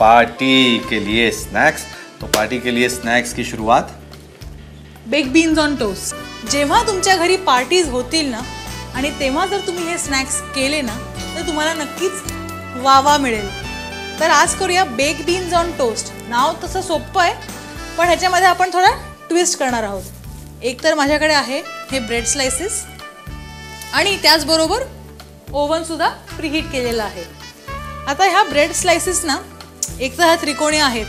Party के लिए snacks तो party के लिए स्नैक्स की शुरुआत? बेक बीन्स ऑन टोस्ट जेव्हा तुमच्या घरी पार्टीज होतील ना आणि तेव्हा जर तुम्ही हे स्नॅक्स केले ना तर तुम्हाला नक्कीच वावा मिळेल. तर आज करूया बेक बीन्स ऑन टोस्ट नाव तसं सोपं आहे पण ह्याच्यामध्ये आपण थोडा ट्विस्ट करणार आहोत. एक तर माझ्याकडे आहे हे ब्रेड स्लायसेस आणि त्याचबरोबर ओव्हनसुद्धा प्रिहीट केलेलं आहे. आता ह्या ब्रेड स्लायसेस ना एक तर ह्या त्रिकोणी आहेत.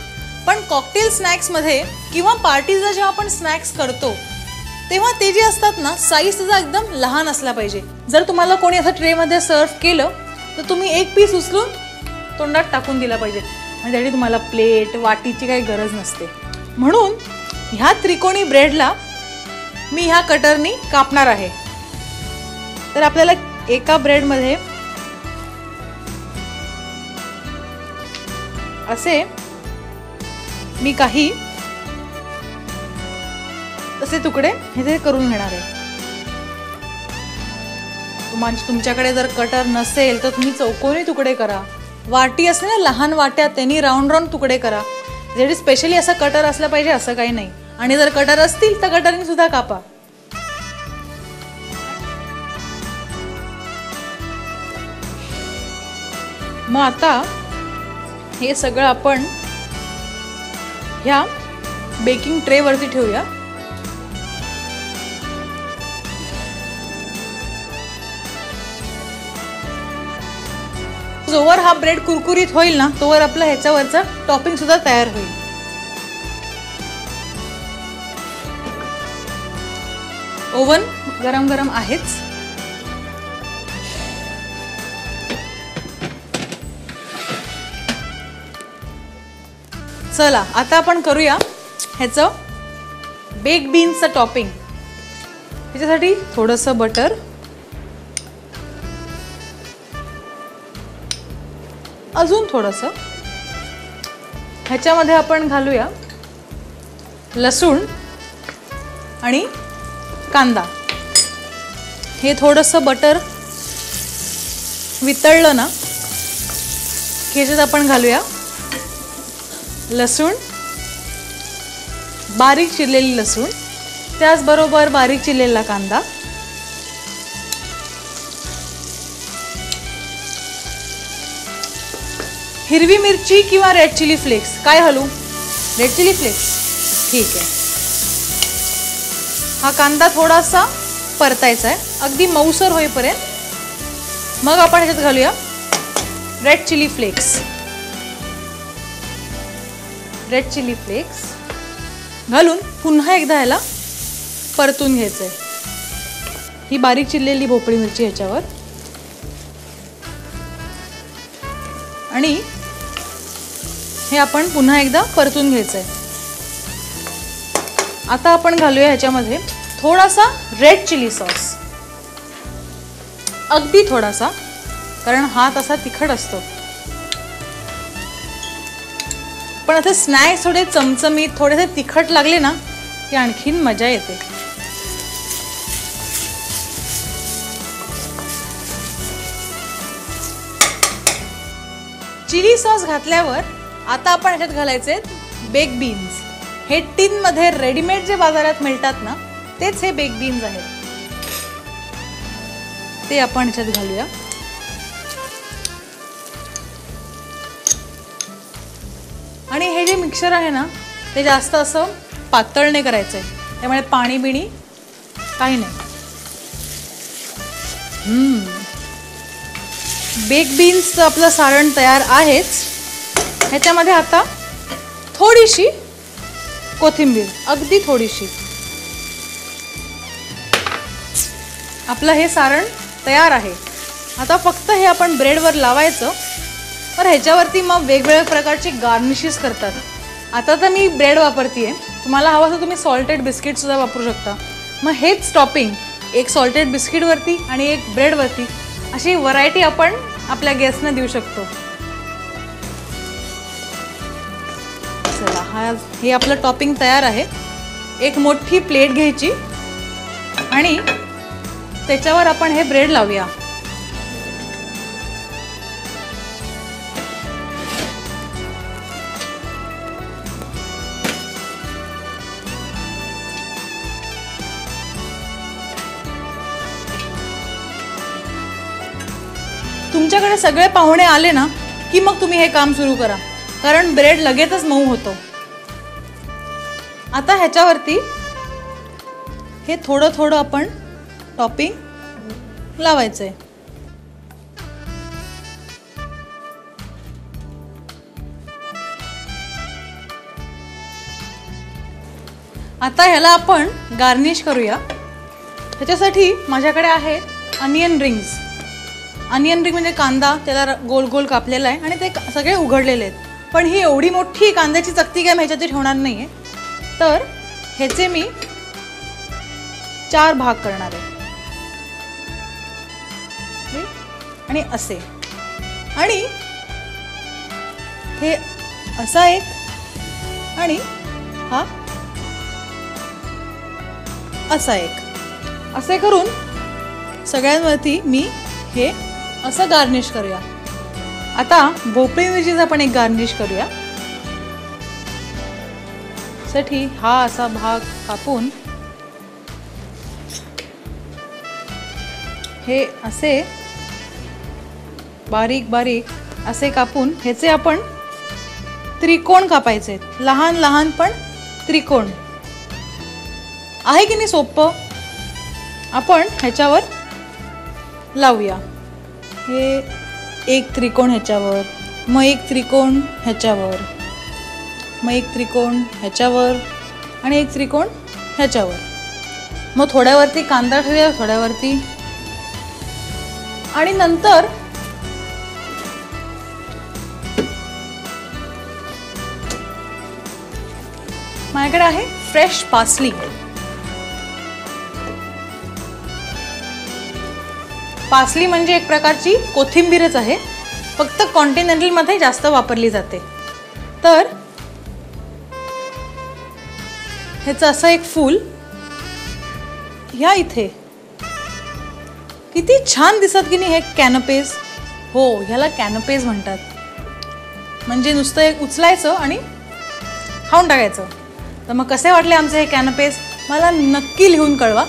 पण कॉकटेल स्नॅक्समध्ये किंवा पार्टीचा जेव्हा आपण स्नॅक्स करतो तेव्हा ते जे असतात ना साईज त्याचा एकदम लहान असला पाहिजे. जर तुम्हाला कोणी असं ट्रेमध्ये सर्व केलं तर तुम्ही एक पीस उचलून तोंडात टाकून दिला पाहिजे. म्हणजे त्यासाठी तुम्हाला प्लेट वाटीची काही गरज नसते. म्हणून ह्या त्रिकोणी ब्रेडला मी ह्या कटरनी कापणार आहे. तर आपल्याला एका ब्रेडमध्ये असे मी काही तसे तुकडे हे ते करून घेणार आहे. तुम्हा तुमच्याकडे जर कटर नसेल तर तुम्ही चौकोनी तुकडे करा. वाटी असते ना लहान वाट्या त्यांनी राऊंड राऊंड तुकडे करा. जरी स्पेशली असं कटर असलं पाहिजे असं काही नाही. आणि जर कटर असतील तर कटरने सुद्धा कापा. मग आता हे सगळं आपण ह्या बेकिंग ट्रेवरती ठेवूया. जोवर हा ब्रेड कुरकुरीत होईल ना तोवर आपलं ह्याच्यावरचं टॉपिंग सुद्धा तयार होईल. ओव्हन गरम गरम आहेच. चला आता आपण करूया ह्याचं बेक बीन्सचं टॉपिंग त्याच्यासाठी थोडंसं बटर अजून थोडंसं. ह्याच्यामध्ये आपण घालूया लसूण आणि कांदा. हे थोडंसं बटर वितळलं ना ह्याच्यात आपण घालूया. लसूण बारीक चिरलेली लसूण त्याचबरोबर बारीक चिरलेला कांदा हिरवी मिरची किंवा रेड चिली फ्लेक्स काय हलू? रेड चिली फ्लेक्स ठीक आहे. हा कांदा थोडासा परतायचा आहे. अगदी मऊसर होईपर्यंत. मग आपण ह्याच्यात घालूया red chilli flakes red chilli flakes घालून पुन्हा एकदा ह्याला परतून घ्यायचं आहे ही बारीक चिरलेली भोपळी मिरची ह्याच्यावर आणि हे आपण पुन्हा एकदा परतून घ्यायचं आहे आता आपण घालूया ह्याच्यामध्ये थोडासा रेड चिली सॉस. अगदी थोडासा कारण हा तसा तिखट असतो. पण आता स्नॅक्स थोडे चमचमीत थोडेसे तिखट लागले ना की आणखीन मजा येते. चिली सॉस घातल्यावर आता आपण ह्याच्यात घालायचे बेक बीन्स हे टीनमध्ये रेडीमेड जे बाजारात मिळतात ना तेच हे बेक बीन्स आहेत. ते आपण ह्याच्यात घालूया. जे मिक्सर आहे ना ते जास्त असं पातळ नाही करायचं आहे त्यामुळे पाणी बिणी काही नाही. बेक बीन्सचं आपलं सारण तयार आहेच. ह्याच्यामध्ये आता थोडीशी कोथिंबीर अगदी थोडीशी. आपलं हे सारण तयार आहे. आता फक्त हे आपण ब्रेडवर लावायचं. तर ह्याच्यावरती मग वेगवेगळ्या प्रकारचे गार्निशेस करतात. आता तर मी ब्रेड वापरते आहे तुम्हाला हवं तर तुम्ही सॉल्टेड बिस्किटसुद्धा वापरू शकता. मग हेच टॉपिंग एक सॉल्टेड बिस्किटवरती आणि एक ब्रेडवरती अशी व्हरायटी आपण आपल्या गेस्टना देऊ शकतो. चला हा हे आपलं टॉपिंग तयार आहे. एक मोठी प्लेट घ्यायची. आणि त्याच्यावर आपण हे ब्रेड लावूया. तुमच्याकडे सगळे पाहुणे आले ना की मग तुम्ही हे काम सुरू करा. कारण ब्रेड लगेचच मऊ होतो. आता ह्याच्यावरती हे थोडं थोडं आपण टॉपिंग लावायचं आहे आता ह्याला आपण गार्निश करूया. ह्याच्यासाठी माझ्याकडे आहे अनियन रिंग्स अनियन रिंग म्हणजे कांदा त्याला गोल गोल कापलेला आहे आणि ते सगळे उघडलेले आहेत. पण ही एवढी मोठी कांद्याची चकती काय ह्याच्यात ठेवणार नाही आहे तर ह्याचे मी चार भाग करणार आहे. आणि असे. आणि हे असा एक आणि हा असा एक. असे करून सगळ्यांवरती मी हे असं गार्निश करूया. आता भोपळी मिरचीचा पण एक गार्निश करूया. साठी हा असा भाग कापून हे असे बारीक बारीक असे कापून ह्याचे आपण त्रिकोण कापायचे. लहान लहान पण त्रिकोण. आहे की नाही सोपं आपण ह्याच्यावर लावूया. हे एक त्रिकोण ह्याच्यावर मग एक त्रिकोण ह्याच्यावर मग एक त्रिकोण ह्याच्यावर आणि एक त्रिकोण ह्याच्यावर. मग थोड्यावरती कांदा ठेवूया थोड्यावरती. आणि नंतर माझ्याकडे आहे फ्रेश पासली पासली म्हणजे एक प्रकारची कोथिंबीरच आहे. फक्त कॉन्टिनेंटलमध्ये जास्त वापरली जाते. तर ह्याचं असं एक फूल. ह्या इथे. किती छान दिसत की नाही हे कॅनपेज हो ह्याला कॅनपेज म्हणतात. म्हणजे नुसतं एक उचलायचं आणि खाऊन टाकायचं. तर मग कसे वाटले आमचे हे कॅनपेज मला नक्की लिहून कळवा.